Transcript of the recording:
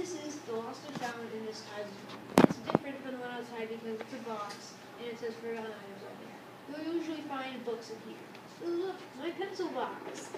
This is the lost and found in this guy's. It's different from the one outside because it's a box and it says forgotten items on here. You'll usually find books in here. Look, my pencil box.